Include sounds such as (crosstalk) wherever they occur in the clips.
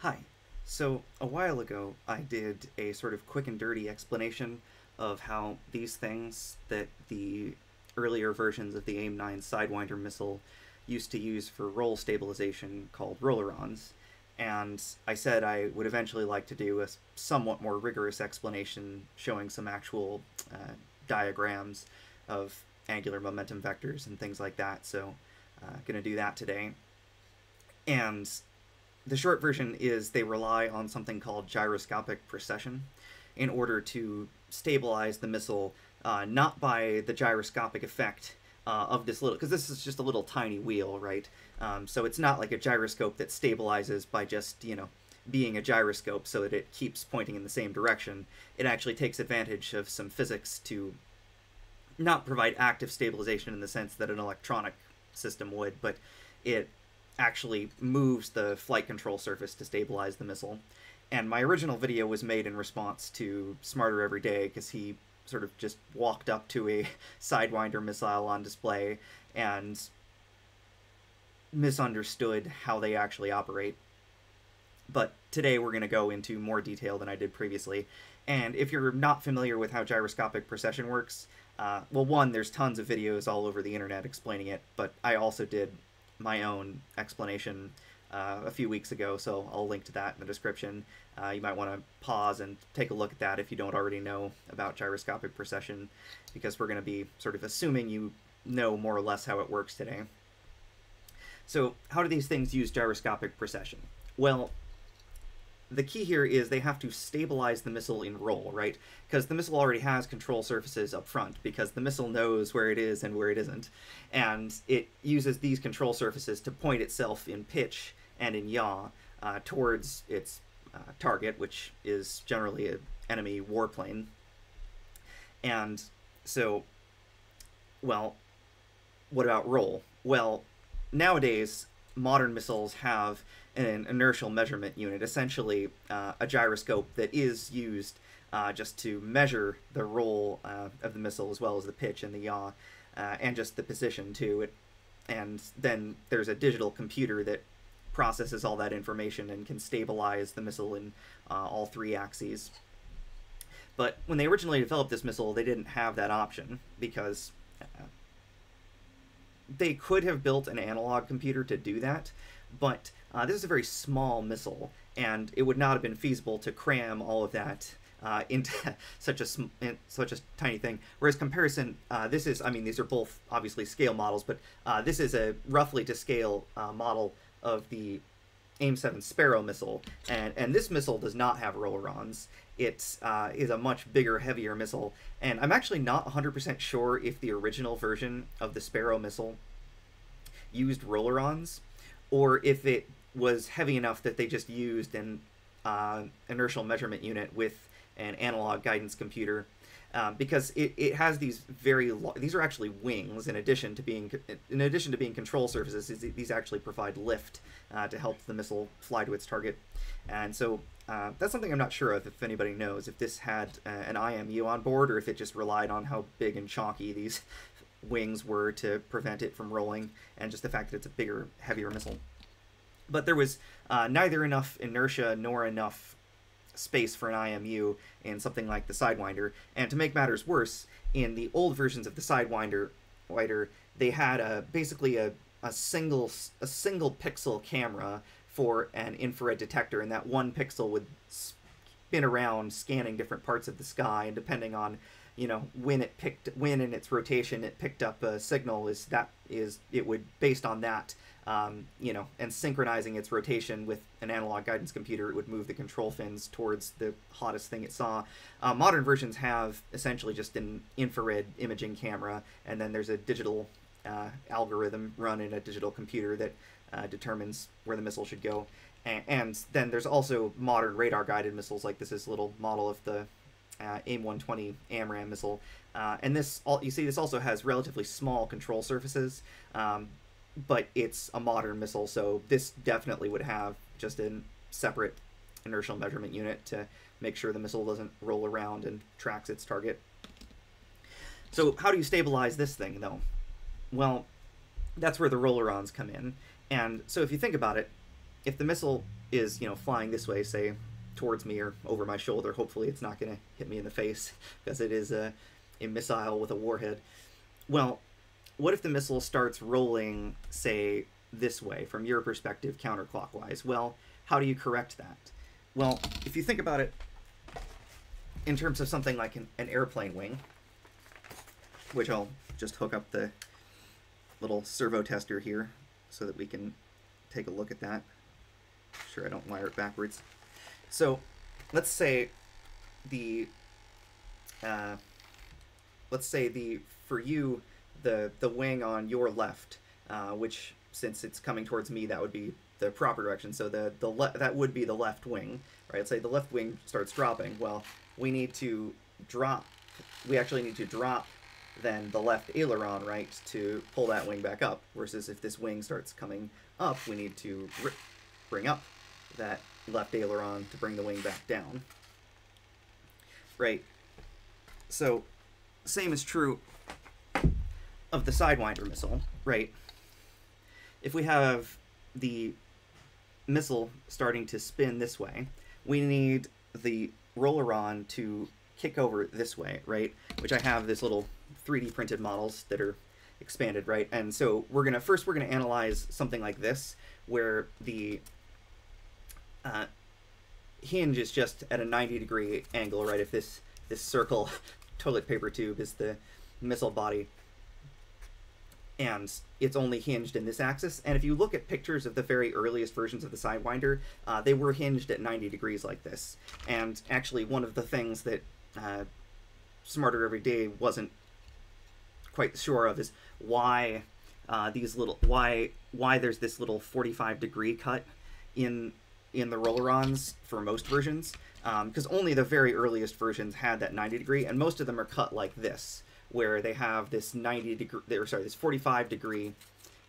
Hi. So, a while ago, I did a sort of quick and dirty explanation of how these things that the earlier versions of the AIM-9 Sidewinder missile used to use for roll stabilization called rollerons, and I said I would eventually like to do a somewhat more rigorous explanation showing some actual uh, diagrams of angular momentum vectors and things like that, so uh, gonna do that today. And the short version is they rely on something called gyroscopic precession in order to stabilize the missile, uh, not by the gyroscopic effect uh, of this little, because this is just a little tiny wheel, right? Um, so it's not like a gyroscope that stabilizes by just, you know, being a gyroscope so that it keeps pointing in the same direction. It actually takes advantage of some physics to not provide active stabilization in the sense that an electronic system would, but it actually moves the flight control surface to stabilize the missile. And my original video was made in response to Smarter Every Day because he sort of just walked up to a (laughs) Sidewinder missile on display and misunderstood how they actually operate. But today we're going to go into more detail than I did previously. And if you're not familiar with how gyroscopic precession works, uh, well, one, there's tons of videos all over the internet explaining it, but I also did my own explanation uh, a few weeks ago, so I'll link to that in the description. Uh, you might want to pause and take a look at that if you don't already know about gyroscopic precession, because we're going to be sort of assuming you know more or less how it works today. So, how do these things use gyroscopic precession? Well, the key here is they have to stabilize the missile in roll, right? Because the missile already has control surfaces up front, because the missile knows where it is and where it isn't. And it uses these control surfaces to point itself in pitch and in yaw uh, towards its uh, target, which is generally an enemy warplane. And so, well, what about roll? Well, nowadays, modern missiles have an inertial measurement unit, essentially uh, a gyroscope that is used uh, just to measure the roll uh, of the missile as well as the pitch and the yaw, uh, and just the position too. It, and then there's a digital computer that processes all that information and can stabilize the missile in uh, all three axes. But when they originally developed this missile, they didn't have that option because uh, they could have built an analog computer to do that, but uh, this is a very small missile, and it would not have been feasible to cram all of that uh, into (laughs) such a in such a tiny thing. Whereas comparison, uh, this is I mean these are both obviously scale models, but uh, this is a roughly to scale uh, model of the AIM-7 Sparrow missile, and and this missile does not have rollerons. It uh, is a much bigger, heavier missile, and I'm actually not 100% sure if the original version of the Sparrow missile used rollerons, or if it was heavy enough that they just used an uh, inertial measurement unit with an analog guidance computer um, because it, it has these very lo- these are actually wings in addition to being in addition to being control surfaces these actually provide lift uh, to help the missile fly to its target. And so uh, that's something I'm not sure of if anybody knows if this had uh, an IMU on board or if it just relied on how big and chonky these (laughs) wings were to prevent it from rolling and just the fact that it's a bigger heavier missile but there was uh, neither enough inertia nor enough space for an IMU in something like the Sidewinder. And to make matters worse, in the old versions of the Sidewinder, wider, they had a basically a, a single a single pixel camera for an infrared detector, and that one pixel would spin around scanning different parts of the sky, and depending on you know when it picked when in its rotation it picked up a signal is that is it would based on that um, you know, and synchronizing its rotation with an analog guidance computer, it would move the control fins towards the hottest thing it saw. Uh, modern versions have essentially just an infrared imaging camera, and then there's a digital uh, algorithm run in a digital computer that uh, determines where the missile should go. And, and then there's also modern radar guided missiles, like this is a little model of the uh, AIM-120 AMRAAM missile. Uh, and this, all, you see, this also has relatively small control surfaces. Um, but it's a modern missile, so this definitely would have just a separate inertial measurement unit to make sure the missile doesn't roll around and tracks its target. So how do you stabilize this thing, though? Well, that's where the rollerons come in. And so if you think about it, if the missile is you know flying this way, say towards me or over my shoulder, hopefully it's not going to hit me in the face (laughs) because it is a, a missile with a warhead. Well, what if the missile starts rolling, say, this way from your perspective, counterclockwise? Well, how do you correct that? Well, if you think about it in terms of something like an, an airplane wing, which I'll just hook up the little servo tester here so that we can take a look at that. Sure, I don't wire it backwards. So, let's say the uh, let's say the for you the the wing on your left, uh, which since it's coming towards me, that would be the proper direction. So the the le- that would be the left wing, right? Say the left wing starts dropping. Well, we need to drop. We actually need to drop then the left aileron, right, to pull that wing back up. Versus if this wing starts coming up, we need to bring up that left aileron to bring the wing back down. Right. So, same is true of the Sidewinder missile, right? If we have the missile starting to spin this way, we need the rolleron to kick over this way, right? Which I have this little 3D printed models that are expanded, right? And so we're gonna first we're gonna analyze something like this, where the uh, hinge is just at a 90 degree angle, right? If this this circle (laughs) toilet paper tube is the missile body, and it's only hinged in this axis. And if you look at pictures of the very earliest versions of the Sidewinder, uh, they were hinged at 90 degrees like this. And actually, one of the things that uh, Smarter Every Day wasn't quite sure of is why uh, these little why why there's this little 45 degree cut in in the rollerons for most versions because um, only the very earliest versions had that 90 degree and most of them are cut like this where they have this 90 degree, or sorry, this 45 degree,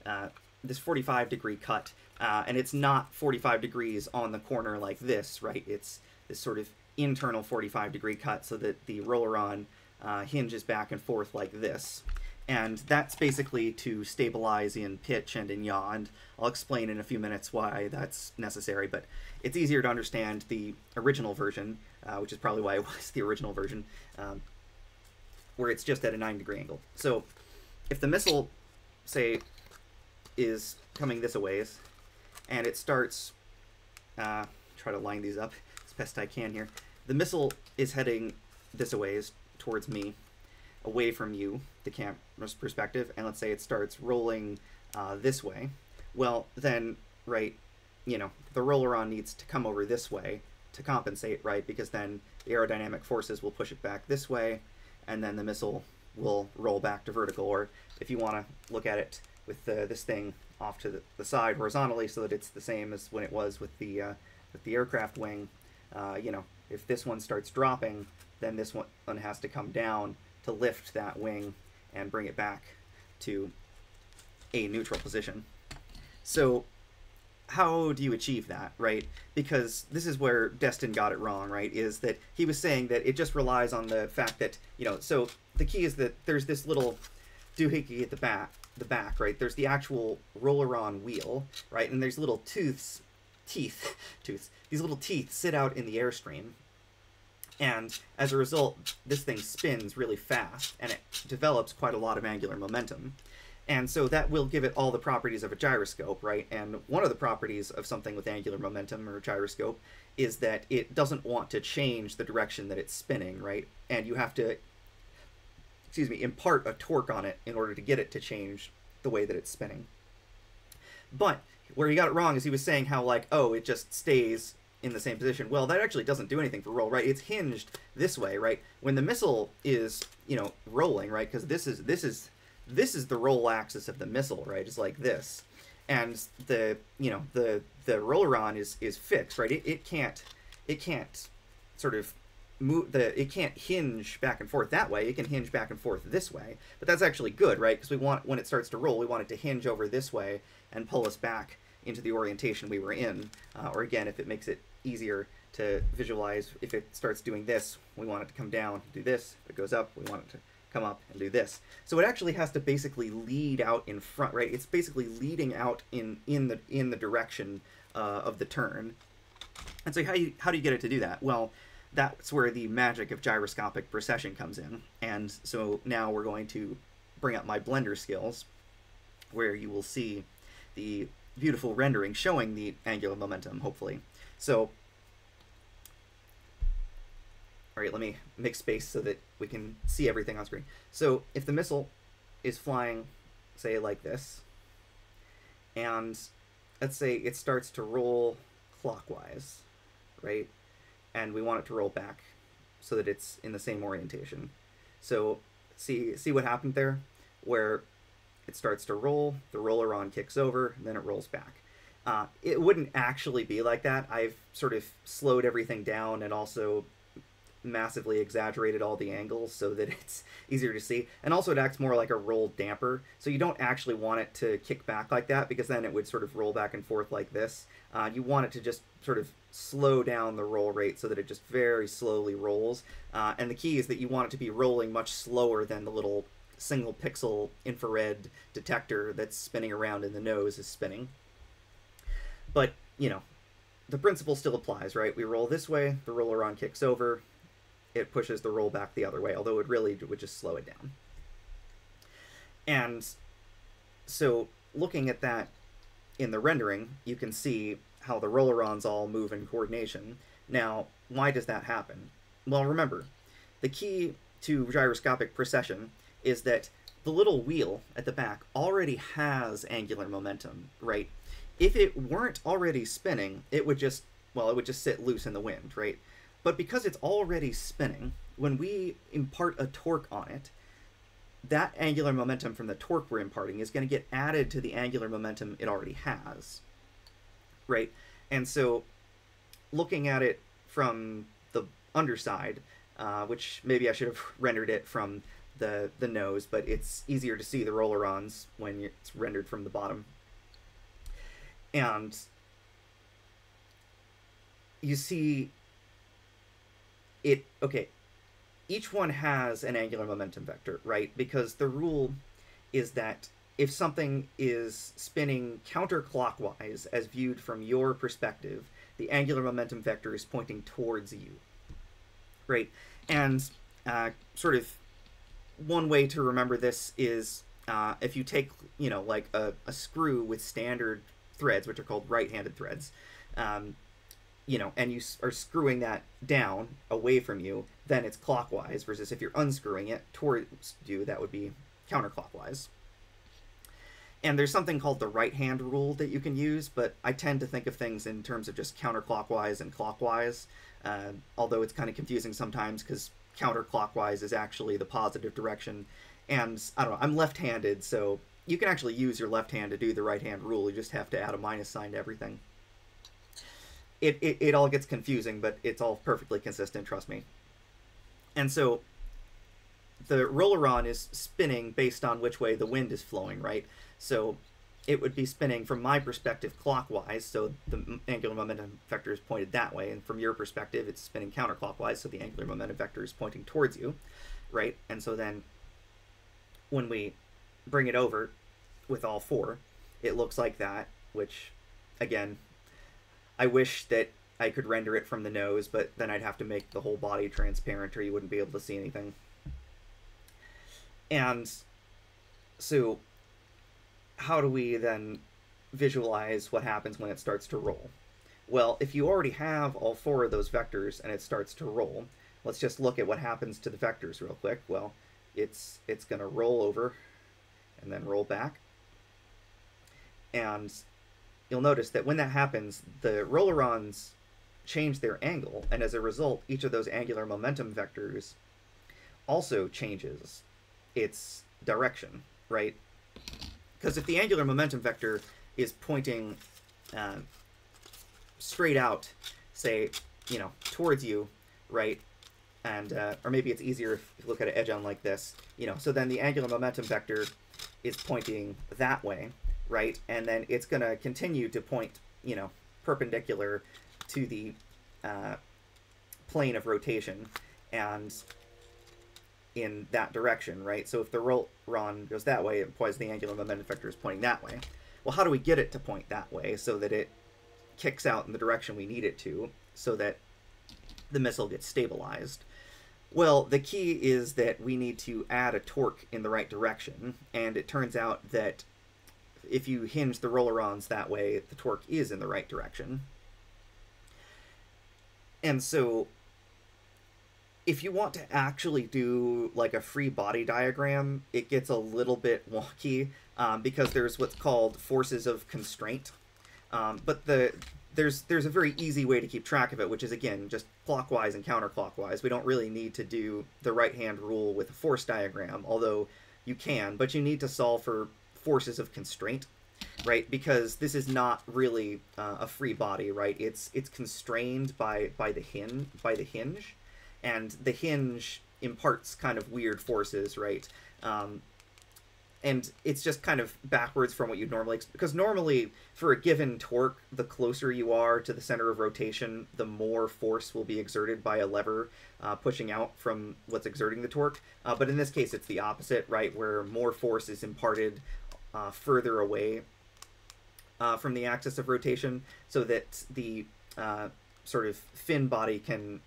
uh, this 45 degree cut, uh, and it's not 45 degrees on the corner like this, right? It's this sort of internal 45 degree cut so that the rolleron uh, hinges back and forth like this. And that's basically to stabilize in pitch and in yaw, and I'll explain in a few minutes why that's necessary, but it's easier to understand the original version, uh, which is probably why it was the original version, um, where it's just at a 9 degree angle. So if the missile, say, is coming this a ways, and it starts, uh, try to line these up as best I can here. The missile is heading this a ways towards me, away from you, the camera's perspective, and let's say it starts rolling uh, this way. Well, then, right, you know, the rolleron needs to come over this way to compensate, right? Because then the aerodynamic forces will push it back this way, and then the missile will roll back to vertical. Or if you want to look at it with the, this thing off to the, the, side horizontally, so that it's the same as when it was with the uh, with the aircraft wing. Uh, you know, if this one starts dropping, then this one has to come down to lift that wing and bring it back to a neutral position. So how do you achieve that, right? Because this is where Destin got it wrong, right? Is that he was saying that it just relies on the fact that, you know, so the key is that there's this little doohickey at the back, the back, right? There's the actual rolleron wheel, right? And there's little tooths, teeth. (laughs) These little teeth sit out in the airstream. And as a result, this thing spins really fast and it develops quite a lot of angular momentum. And so that will give it all the properties of a gyroscope, right? And one of the properties of something with angular momentum or gyroscope is that it doesn't want to change the direction that it's spinning, right? And you have to, excuse me, impart a torque on it in order to get it to change the way that it's spinning. But where he got it wrong is he was saying how like, oh, it just stays in the same position. Well, that actually doesn't do anything for roll, right? It's hinged this way, right? When the missile is, you know, rolling, right? Because this is this is this is the roll axis of the missile, right? It's like this, and the you know the the rolleron is is fixed, right? It, it can't it can't sort of move the it can't hinge back and forth that way. It can hinge back and forth this way, but that's actually good, right? Because we want when it starts to roll, we want it to hinge over this way and pull us back into the orientation we were in. Uh, or again, if it makes it easier to visualize, if it starts doing this, we want it to come down, do this. If it goes up, we want it to come up and do this. So it actually has to basically lead out in front, right? It's basically leading out in in the in the direction uh, of the turn. And so how you how do you get it to do that? Well, that's where the magic of gyroscopic precession comes in. And so now we're going to bring up my Blender skills, where you will see the beautiful rendering showing the angular momentum, hopefully. So, all right, let me make space so that we can see everything on screen. So if the missile is flying, say, like this, and let's say it starts to roll clockwise, right? And we want it to roll back so that it's in the same orientation. So see see what happened there? Where it starts to roll, the rolleron kicks over, then it rolls back. Uh, it wouldn't actually be like that. I've sort of slowed everything down and also massively exaggerated all the angles so that (laughs) it's easier to see. And also it acts more like a roll damper, so you don't actually want it to kick back like that because then it would sort of roll back and forth like this. Uh, you want it to just sort of slow down the roll rate so that it just very slowly rolls. Uh, and the key is that you want it to be rolling much slower than the little single pixel infrared detector that's spinning around in the nose is spinning. But, you know, the principle still applies, right? We roll this way, the rolleron kicks over, it pushes the roll back the other way, although it really would just slow it down. And so looking at that in the rendering, you can see how the rollerons all move in coordination. Now, why does that happen? Well, remember, the key to gyroscopic precession is that the little wheel at the back already has angular momentum, right? If it weren't already spinning, it would just, well, it would just sit loose in the wind, right? But because it's already spinning, when we impart a torque on it, that angular momentum from the torque we're imparting is going to get added to the angular momentum it already has. Right? And so looking at it from the underside, uh, which maybe I should have (laughs) rendered it from the, the nose, but it's easier to see the rollerons when it's rendered from the bottom. And you see it okay each one has an angular momentum vector right? Because the rule is that if something is spinning counterclockwise as viewed from your perspective the angular momentum vector is pointing towards you right? And uh, sort of one way to remember this is uh, if you take you know like a, a screw with standard threads which are called right-handed threads um, you know, and you are screwing that down away from you, then it's clockwise. Versus if you're unscrewing it towards you, that would be counterclockwise. And there's something called the right hand rule that you can use, but I tend to think of things in terms of just counterclockwise and clockwise, uh, although it's kind of confusing sometimes because counterclockwise is actually the positive direction. And I don't know, I'm left handed, so you can actually use your left hand to do the right hand rule. You just have to add a minus sign to everything it, it, it all gets confusing, but it's all perfectly consistent, trust me. And so the rolleron is spinning based on which way the wind is flowing, right? So it would be spinning from my perspective clockwise, so the angular momentum vector is pointed that way, and from your perspective, it's spinning counterclockwise, so the angular momentum vector is pointing towards you, right? And so then when we bring it over with all four, it looks like that, which again I wish that I could render it from the nose, but then I'd have to make the whole body transparent or you wouldn't be able to see anything. And so, how do we then visualize what happens when it starts to roll? Well, if you already have all four of those vectors and it starts to roll, let's just look at what happens to the vectors real quick. Well, it's it's going to roll over and then roll back. And you'll notice that when that happens, the rollerons change their angle, and as a result, each of those angular momentum vectors also changes its direction, right? Because if the angular momentum vector is pointing uh, straight out, say, you know, towards you, right? And, uh, or maybe it's easier if you look at an edge on like this, you know, so then the angular momentum vector is pointing that way, right? And then it's going to continue to point, you know, perpendicular to the uh, plane of rotation and in that direction, right? So if the rolleron goes that way, it implies the angular momentum vector is pointing that way. Well, how do we get it to point that way so that it kicks out in the direction we need it to so that the missile gets stabilized. Well, the key is that we need to add a torque in the right direction, and it turns out that if you hinge the rollerons that way, the torque is in the right direction. And so if you want to actually do like a free body diagram, it gets a little bit wonky um, because there's what's called forces of constraint. Um, but the there's there's a very easy way to keep track of it, which is again just clockwise and counterclockwise. We don't really need to do the right hand rule with a force diagram, although you can, but you need to solve for forces of constraint, right? Because this is not really uh, a free body, right? It's it's constrained by by the hinge by the hinge, and the hinge imparts kind of weird forces, right? Um, and it's just kind of backwards from what you'd normally because normally for a given torque the closer you are to the center of rotation the more force will be exerted by a lever uh, pushing out from what's exerting the torque uh, but in this case it's the opposite right where more force is imparted uh, further away uh, from the axis of rotation so that the uh, sort of fin body can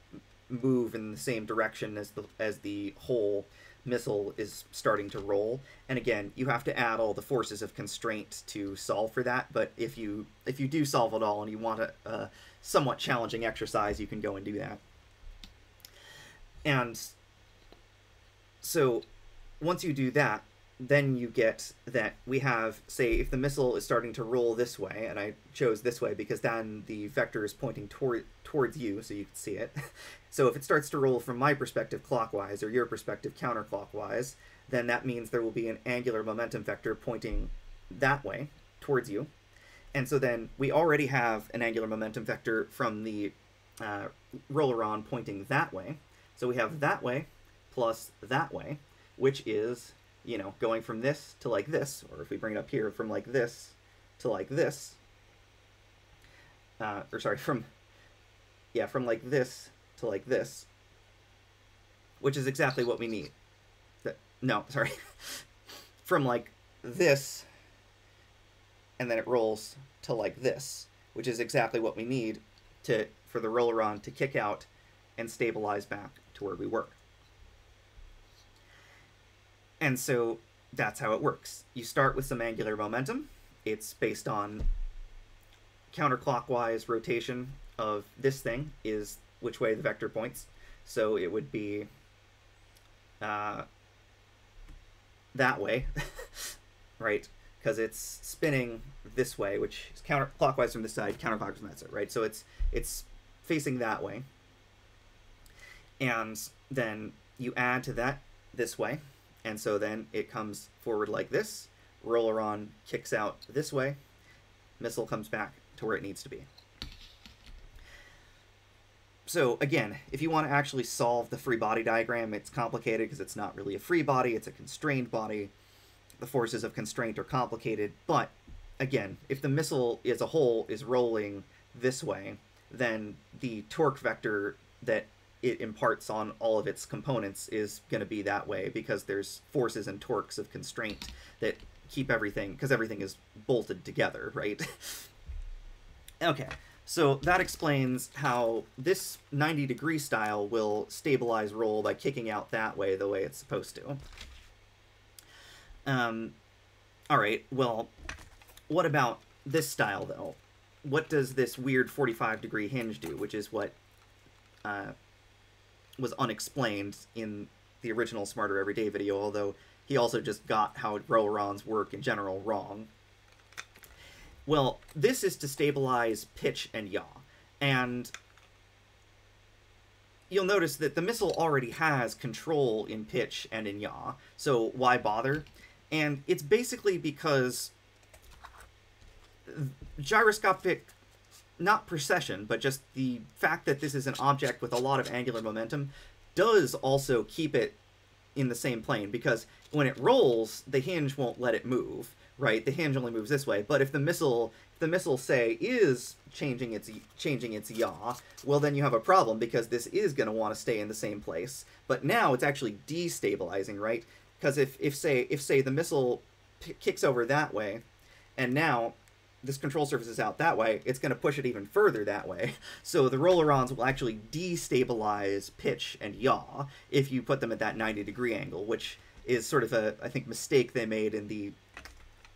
move in the same direction as the as the whole missile is starting to roll. And again you have to add all the forces of constraint to solve for that but if you if you do solve it all and you want a, a somewhat challenging exercise you can go and do that. And so once you do that then you get that we have, say, if the missile is starting to roll this way, and I chose this way because then the vector is pointing toward towards you, so you can see it. (laughs) so if it starts to roll from my perspective clockwise or your perspective counterclockwise, then that means there will be an angular momentum vector pointing that way towards you. And so then we already have an angular momentum vector from the uh, rolleron pointing that way. So we have that way plus that way, which is you know, going from this to like this, or if we bring it up here, from like this to like this, uh, or sorry, from, yeah, from like this to like this, which is exactly what we need. No, (laughs) sorry, from like this, and then it rolls to like this, which is exactly what we need to for the rolleron to kick out and stabilize back to where we were. And so that's how it works. You start with some angular momentum. It's based on counterclockwise rotation of this thing is which way the vector points. So it would be uh, that way, (laughs) right? Because it's spinning this way, which is counterclockwise from this side, counterclockwise from that side, right? So it's it's facing that way. And then you add to that this way, and so then it comes forward like this, rolleron kicks out this way, missile comes back to where it needs to be. So again, if you want to actually solve the free body diagram, it's complicated because it's not really a free body, it's a constrained body. The forces of constraint are complicated, but again, if the missile as a whole is rolling this way, then the torque vector that it imparts on all of its components is going to be that way because there's forces and torques of constraint that keep everything because everything is bolted together, right? (laughs) okay, so that explains how this 90 degree style will stabilize roll by kicking out that way the way it's supposed to. Um, all right, well, what about this style though? What does this weird 45 degree hinge do, which is what uh, was unexplained in the original Smarter Everyday video, although he also just got how rollerons work in general wrong. Well, this is to stabilize pitch and yaw, and you'll notice that the missile already has control in pitch and in yaw, so why bother? And it's basically because gyroscopic not precession, but just the fact that this is an object with a lot of angular momentum does also keep it in the same plane because when it rolls, the hinge won't let it move, right? The hinge only moves this way. But if the missile, the missile say is changing its changing its yaw, well then you have a problem because this is going to want to stay in the same place. But now it's actually destabilizing, right? Because if if say if say the missile kicks over that way, and now this control surface is out that way, it's going to push it even further that way. (laughs) So the rollerons will actually destabilize pitch and yaw if you put them at that 90 degree angle, which is sort of a, I think, mistake they made in the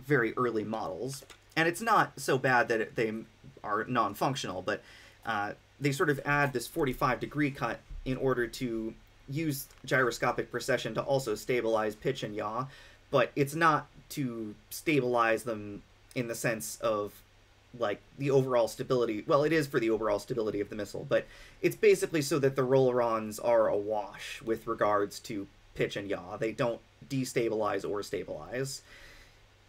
very early models. And it's not so bad that they are non-functional, but uh, they sort of add this 45 degree cut in order to use gyroscopic precession to also stabilize pitch and yaw, but it's not to stabilize them in the sense of like the overall stability. Well, it is for the overall stability of the missile, but it's basically so that the rollerons are awash with regards to pitch and yaw. They don't destabilize or stabilize.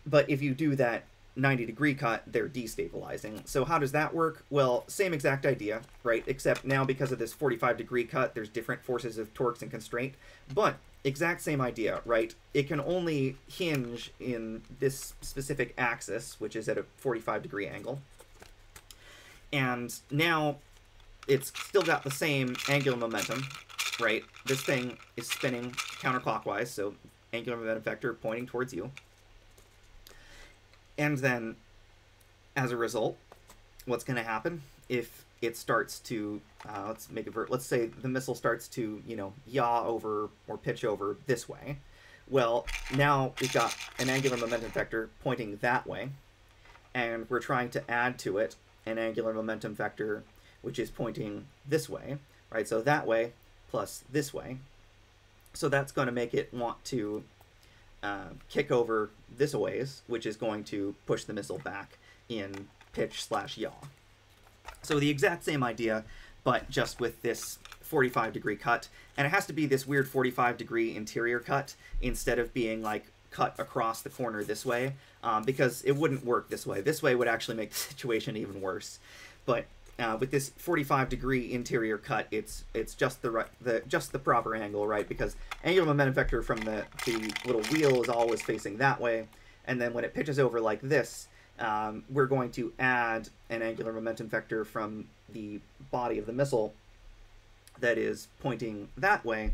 But if you do that 90 degree cut, they're destabilizing. So how does that work? Well, same exact idea, right? Except now because of this 45 degree cut, there's different forces of torques and constraint. But exact same idea, right? It can only hinge in this specific axis, which is at a 45 degree angle. And now it's still got the same angular momentum, right? This thing is spinning counterclockwise, so angular momentum vector pointing towards you. And then, as a result, what's going to happen if it starts to, uh, let's make vert, let's say the missile starts to, you know, yaw over or pitch over this way. Well, now we've got an angular momentum vector pointing that way, and we're trying to add to it an angular momentum vector which is pointing this way, right? So that way plus this way. So that's going to make it want to uh, kick over this a ways, which is going to push the missile back in pitch slash yaw. So the exact same idea, but just with this 45 degree cut. And it has to be this weird 45 degree interior cut instead of being like cut across the corner this way, um, because it wouldn't work this way. This way would actually make (laughs) the situation even worse. But uh, with this 45 degree interior cut, it's it's just the right the just the proper angle, right? Because angular momentum vector from the the little wheel is always facing that way, and then when it pitches over like this, um, we're going to add an angular momentum vector from the body of the missile that is pointing that way,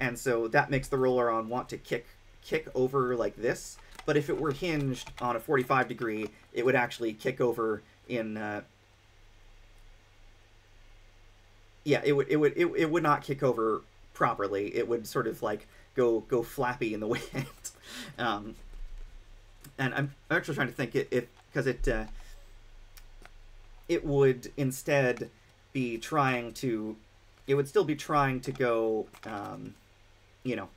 and so that makes the rolleron want to kick kick over like this. But if it were hinged on a 45 degree, it would actually kick over in uh, yeah, it would it would it, it would not kick over properly. It would sort of like go go flappy in the (laughs) wind. um, and I'm actually trying to think if because it uh, it would instead be trying to it would still be trying to go um, you know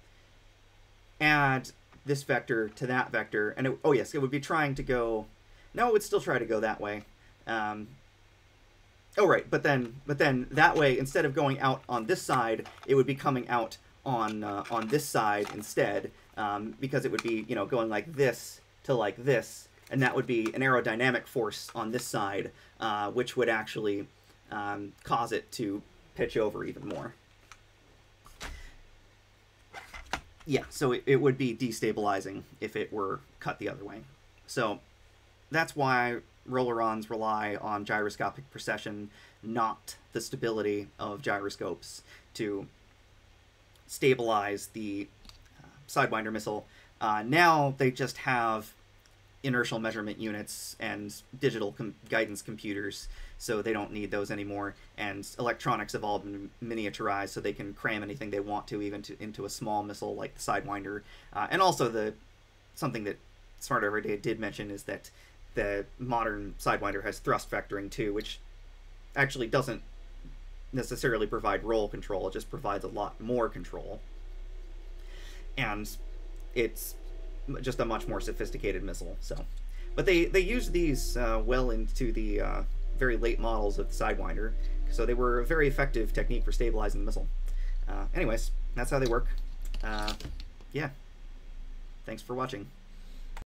add this vector to that vector and it, oh yes it would be trying to go no it would still try to go that way um, Oh right, but then but then that way instead of going out on this side, it would be coming out on uh, on this side instead, um, because it would be you know going like this to like this, and that would be an aerodynamic force on this side, uh, which would actually um, cause it to pitch over even more. Yeah, so it, it would be destabilizing if it were cut the other way. So that's why rollerons rely on gyroscopic precession, not the stability of gyroscopes to stabilize the uh, Sidewinder missile. Uh, now they just have inertial measurement units and digital com guidance computers, so they don't need those anymore. And electronics have all been miniaturized, so they can cram anything they want to, even to, into a small missile like the Sidewinder. Uh, and also the something that Smart Everyday did mention is that the modern Sidewinder has thrust vectoring too, which actually doesn't necessarily provide roll control, it just provides a lot more control. And it's just a much more sophisticated missile, so. But they, they used these uh, well into the uh, very late models of the Sidewinder, so they were a very effective technique for stabilizing the missile. Uh, anyways, that's how they work. Uh, yeah. Thanks for watching.